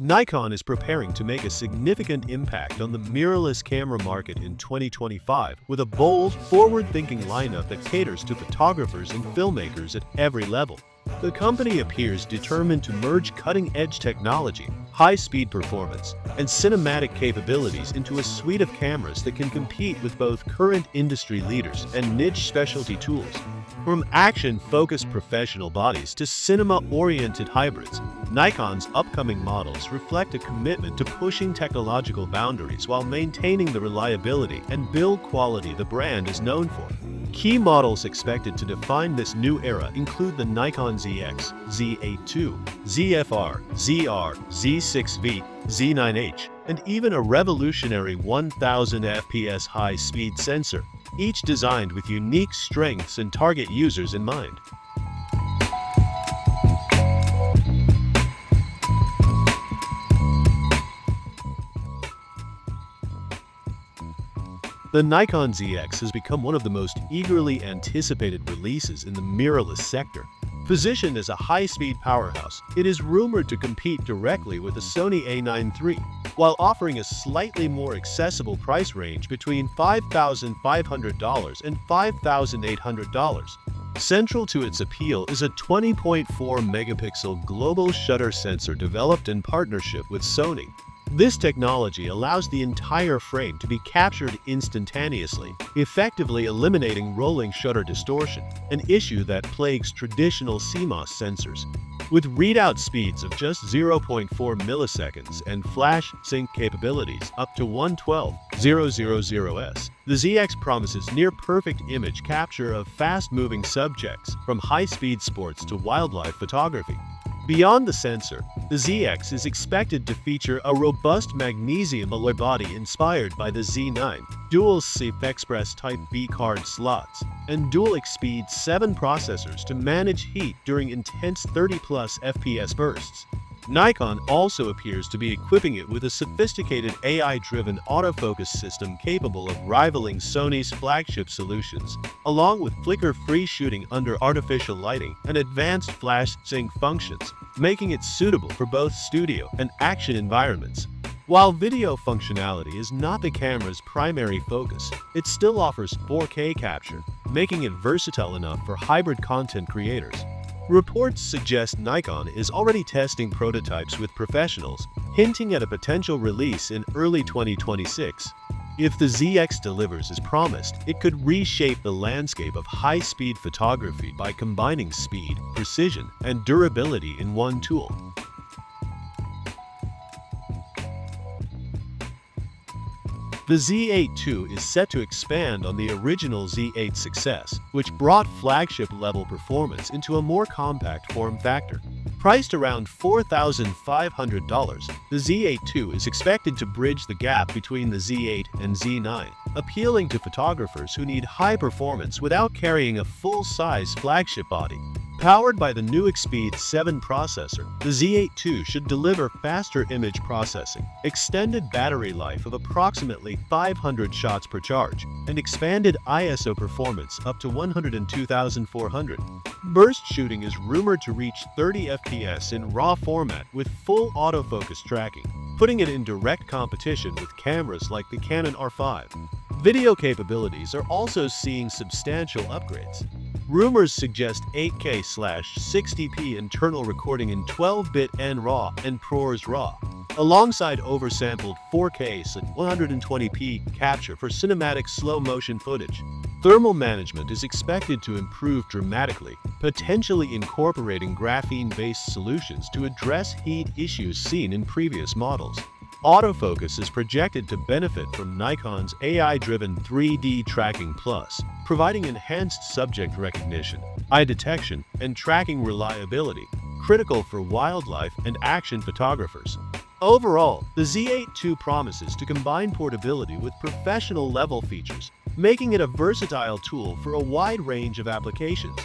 Nikon is preparing to make a significant impact on the mirrorless camera market in 2025 with a bold, forward-thinking lineup that caters to photographers and filmmakers at every level. The company appears determined to merge cutting-edge technology, high-speed performance, and cinematic capabilities into a suite of cameras that can compete with both current industry leaders and niche specialty tools. From action-focused professional bodies to cinema-oriented hybrids, Nikon's upcoming models reflect a commitment to pushing technological boundaries while maintaining the reliability and build quality the brand is known for. Key models expected to define this new era include the Nikon ZX, Z8 ZFR, ZR, Z6V, Z9H, and even a revolutionary 1000 FPS high-speed sensor, each designed with unique strengths and target users in mind. The Nikon ZX has become one of the most eagerly anticipated releases in the mirrorless sector. Positioned as a high-speed powerhouse, it is rumored to compete directly with the Sony a9 III, while offering a slightly more accessible price range between $5,500 and $5,800. Central to its appeal is a 20.4 megapixel global shutter sensor developed in partnership with Sony, this technology allows the entire frame to be captured instantaneously, effectively eliminating rolling shutter distortion, an issue that plagues traditional CMOS sensors. With readout speeds of just 0.4 milliseconds and flash sync capabilities up to 112.000s, the ZX promises near-perfect image capture of fast-moving subjects, from high-speed sports to wildlife photography. Beyond the sensor, the ZX is expected to feature a robust magnesium alloy body inspired by the Z9, dual CFexpress Type B card slots, and dual Expeed 7 processors to manage heat during intense 30-plus FPS bursts. Nikon also appears to be equipping it with a sophisticated AI-driven autofocus system capable of rivaling Sony's flagship solutions, along with flicker-free shooting under artificial lighting and advanced flash sync functions, making it suitable for both studio and action environments. While video functionality is not the camera's primary focus, it still offers 4K capture, making it versatile enough for hybrid content creators. Reports suggest Nikon is already testing prototypes with professionals, hinting at a potential release in early 2026. If the ZX delivers as promised, it could reshape the landscape of high-speed photography by combining speed, precision, and durability in one tool. The Z8 II is set to expand on the original Z8 success, which brought flagship-level performance into a more compact form factor. Priced around $4,500, the Z8 II is expected to bridge the gap between the Z8 and Z9, appealing to photographers who need high performance without carrying a full-size flagship body. Powered by the new Expeed 7 processor, the Z8 II should deliver faster image processing, extended battery life of approximately 500 shots per charge, and expanded ISO performance up to 102,400. Burst shooting is rumored to reach 30 FPS in RAW format with full autofocus tracking, putting it in direct competition with cameras like the Canon R5. Video capabilities are also seeing substantial upgrades. Rumors suggest 8K-60p internal recording in 12-bit NRAW and ProRes RAW, alongside oversampled 4K and 120p capture for cinematic slow-motion footage. Thermal management is expected to improve dramatically, potentially incorporating graphene-based solutions to address heat issues seen in previous models. Autofocus is projected to benefit from Nikon's AI-driven 3D Tracking Plus, providing enhanced subject recognition, eye detection, and tracking reliability, critical for wildlife and action photographers. Overall, the Z8 II promises to combine portability with professional-level features, making it a versatile tool for a wide range of applications.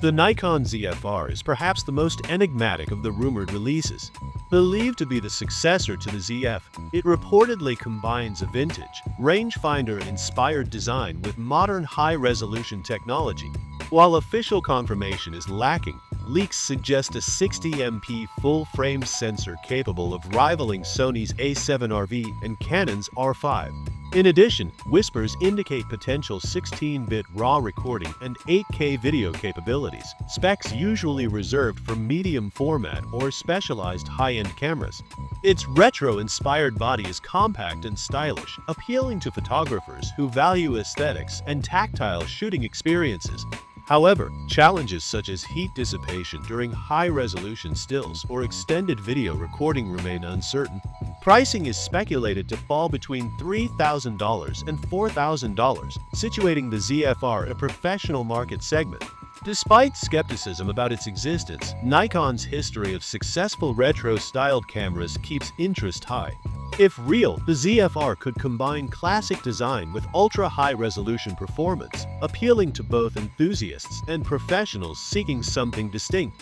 The Nikon ZFR is perhaps the most enigmatic of the rumored releases. Believed to be the successor to the ZF, it reportedly combines a vintage, rangefinder-inspired design with modern high-resolution technology, While official confirmation is lacking, leaks suggest a 60MP full-frame sensor capable of rivaling Sony's A7RV and Canon's R5. In addition, whispers indicate potential 16-bit RAW recording and 8K video capabilities, specs usually reserved for medium format or specialized high-end cameras. Its retro-inspired body is compact and stylish, appealing to photographers who value aesthetics and tactile shooting experiences. However, challenges such as heat dissipation during high-resolution stills or extended video recording remain uncertain. Pricing is speculated to fall between $3,000 and $4,000, situating the ZFR in a professional market segment. Despite skepticism about its existence, Nikon's history of successful retro-styled cameras keeps interest high. If real, the ZFR could combine classic design with ultra-high-resolution performance, appealing to both enthusiasts and professionals seeking something distinct.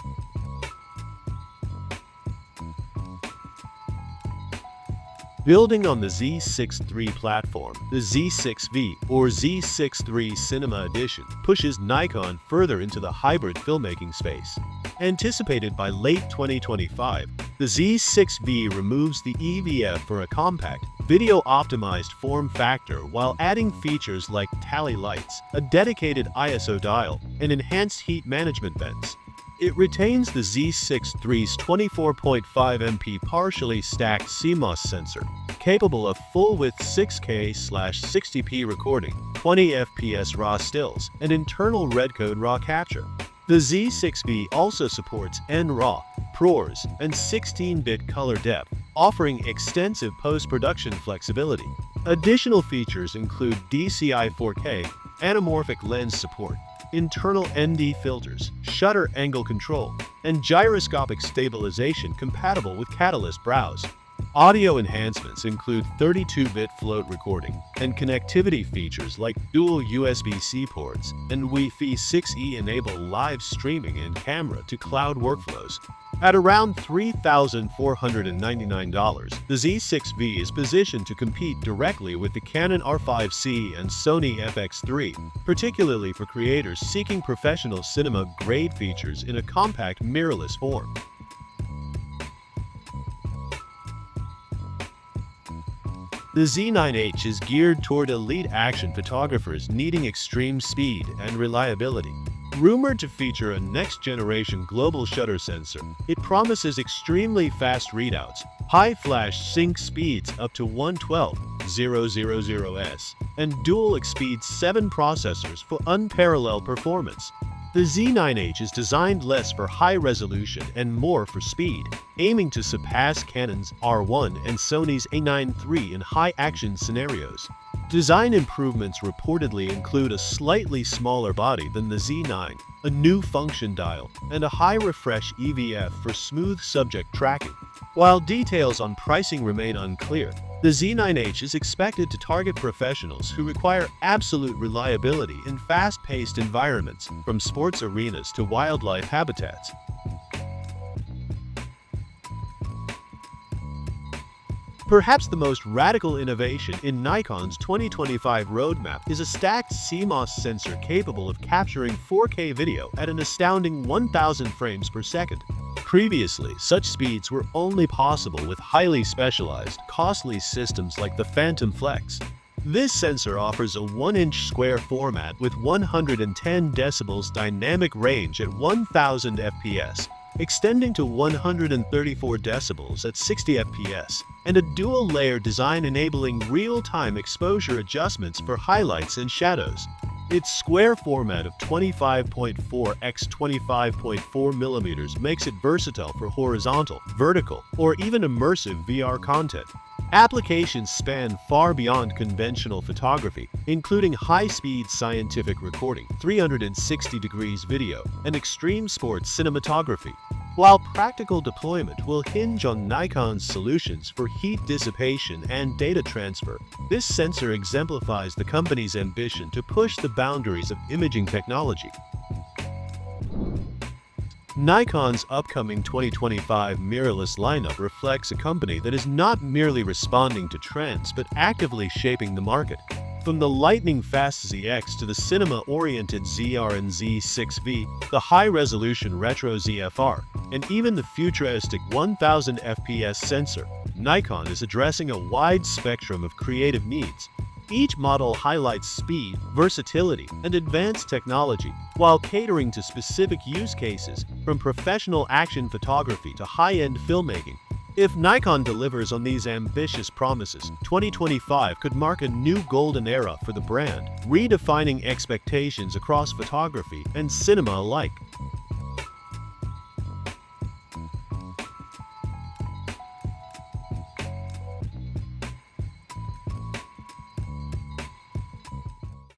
Building on the Z6 III platform, the Z6V or Z6 III Cinema Edition pushes Nikon further into the hybrid filmmaking space. Anticipated by late 2025, the Z6V removes the EVF for a compact, video-optimized form factor while adding features like tally lights, a dedicated ISO dial, and enhanced heat management vents. It retains the Z6 III's 24.5 MP partially stacked CMOS sensor, capable of full-width 6K/60p recording, 20 FPS RAW stills, and internal Redcode RAW capture. The Z6V also supports NRAW, ProRes, and 16-bit color depth, offering extensive post-production flexibility. Additional features include DCI 4K, anamorphic lens support, internal ND filters, shutter angle control, and gyroscopic stabilization compatible with Catalyst Browse. Audio enhancements include 32-bit float recording and connectivity features like dual USB-C ports and Wi-Fi 6E enable live streaming and camera to cloud workflows. At around $3,499, the Z6V is positioned to compete directly with the Canon R5C and Sony FX3, particularly for creators seeking professional cinema-grade features in a compact mirrorless form. The Z9H is geared toward elite action photographers needing extreme speed and reliability. Rumored to feature a next-generation global shutter sensor, it promises extremely fast readouts, high flash sync speeds up to 112.000s, and dual Expeed 7 processors for unparalleled performance. The Z9H is designed less for high resolution and more for speed, aiming to surpass Canon's R1 and Sony's A9 III in high-action scenarios. Design improvements reportedly include a slightly smaller body than the Z9, a new function dial, and a high-refresh EVF for smooth subject tracking. While details on pricing remain unclear, the Z9H is expected to target professionals who require absolute reliability in fast-paced environments, from sports arenas to wildlife habitats. Perhaps the most radical innovation in Nikon's 2025 roadmap is a stacked CMOS sensor capable of capturing 4K video at an astounding 1000 frames per second. Previously, such speeds were only possible with highly specialized, costly systems like the Phantom Flex. This sensor offers a 1-inch square format with 110 decibels dynamic range at 1000 fps, extending to 134 decibels at 60 fps, and a dual-layer design enabling real-time exposure adjustments for highlights and shadows. Its square format of 25.4 x 25.4 mm makes it versatile for horizontal, vertical, or even immersive VR content. Applications span far beyond conventional photography, including high-speed scientific recording, 360 degrees video, and extreme sports cinematography. While practical deployment will hinge on Nikon's solutions for heat dissipation and data transfer, this sensor exemplifies the company's ambition to push the boundaries of imaging technology. Nikon's upcoming 2025 mirrorless lineup reflects a company that is not merely responding to trends but actively shaping the market. From the lightning-fast ZX to the cinema-oriented ZR and Z6V, the high-resolution Retro ZFR, and even the futuristic 1000 FPS sensor, Nikon is addressing a wide spectrum of creative needs. Each model highlights speed, versatility, and advanced technology, while catering to specific use cases, from professional action photography to high-end filmmaking. If Nikon delivers on these ambitious promises, 2025 could mark a new golden era for the brand, redefining expectations across photography and cinema alike.